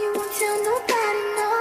you won't tell nobody, no.